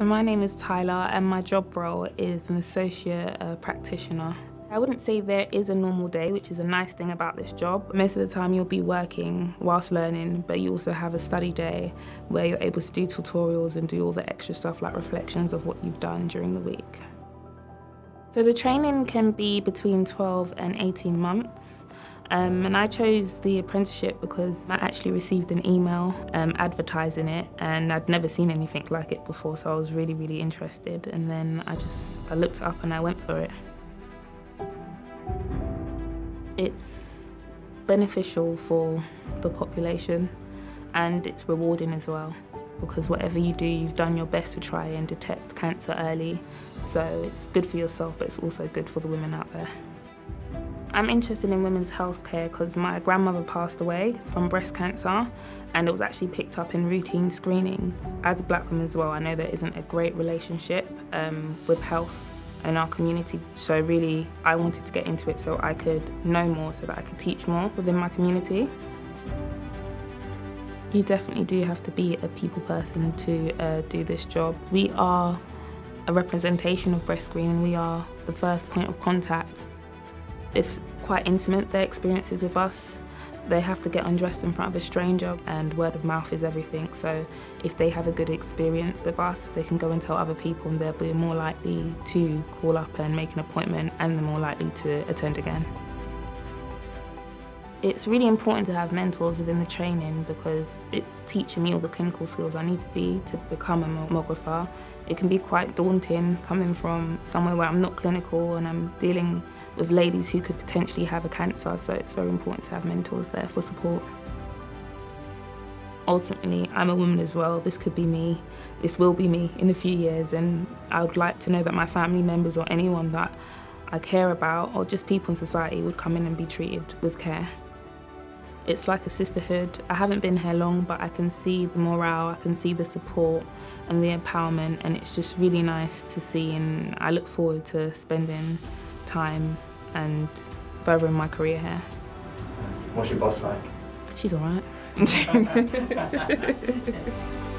So my name is Tyler and my job role is an associate uh, practitioner. I wouldn't say there is a normal day, which is a nice thing about this job. Most of the time you'll be working whilst learning, but you also have a study day where you're able to do tutorials and do all the extra stuff like reflections of what you've done during the week. So the training can be between 12 and 18 months. Um, and I chose the apprenticeship because I actually received an email um, advertising it and I'd never seen anything like it before so I was really really interested and then I just I looked up and I went for it. It's beneficial for the population and it's rewarding as well because whatever you do you've done your best to try and detect cancer early so it's good for yourself but it's also good for the women out there. I'm interested in women's health care because my grandmother passed away from breast cancer and it was actually picked up in routine screening. As a black woman as well, I know there isn't a great relationship um, with health in our community. So really, I wanted to get into it so I could know more, so that I could teach more within my community. You definitely do have to be a people person to uh, do this job. We are a representation of breast screening. We are the first point of contact it's quite intimate, their experiences with us. They have to get undressed in front of a stranger and word of mouth is everything. So if they have a good experience with us, they can go and tell other people and they'll be more likely to call up and make an appointment and they're more likely to attend again. It's really important to have mentors within the training because it's teaching me all the clinical skills I need to be to become a mammographer. It can be quite daunting coming from somewhere where I'm not clinical and I'm dealing with ladies who could potentially have a cancer, so it's very important to have mentors there for support. Ultimately, I'm a woman as well. This could be me. This will be me in a few years, and I would like to know that my family members or anyone that I care about, or just people in society, would come in and be treated with care. It's like a sisterhood. I haven't been here long, but I can see the morale, I can see the support and the empowerment, and it's just really nice to see. And I look forward to spending time and furthering my career here. What's your boss like? She's all right.